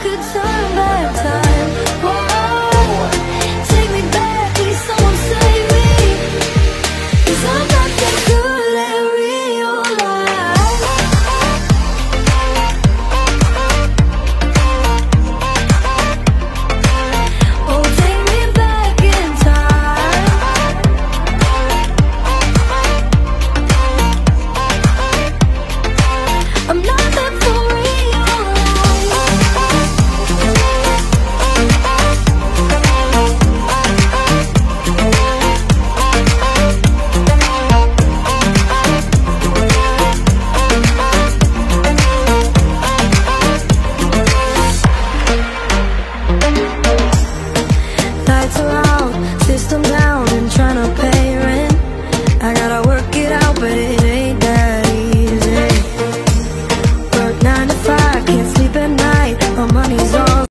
could Lights are out,